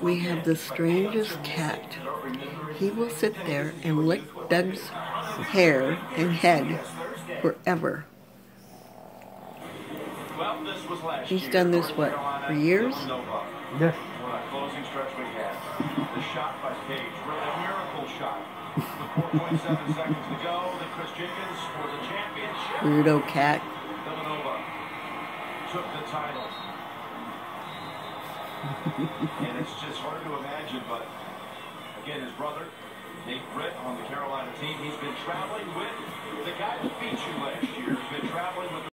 we have the strangest cat. He will sit there and lick Doug's hair and head forever. He's done this, what, for years? Yes. closing stretch we had. The shot by Paige, really a miracle shot. With 4.7 seconds to go, the Kris Jenkins for the championship. Weirdo cat. Villanova took the title. And it's just hard to imagine, but again, his brother, Nate Britt, on the Carolina team, he's been traveling with the guy that beat you last year.